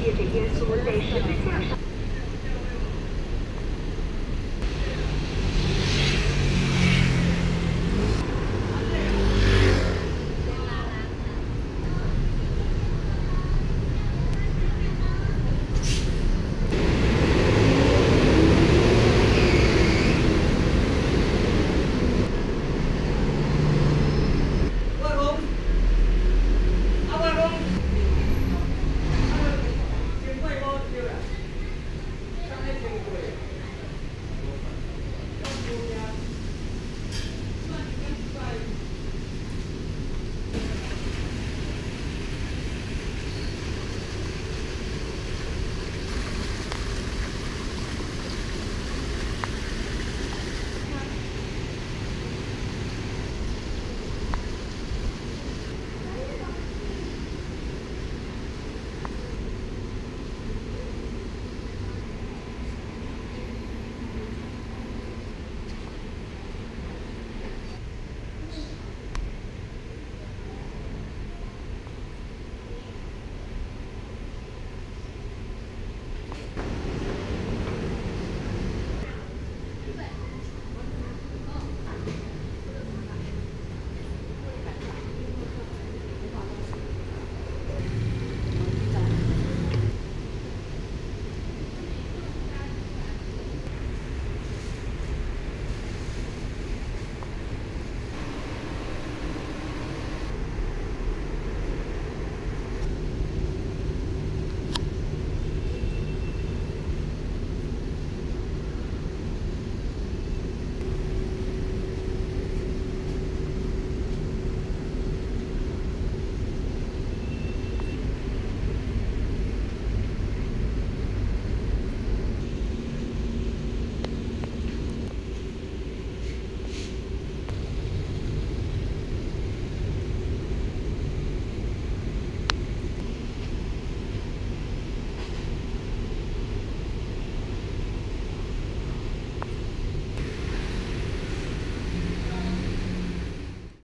give it insulation.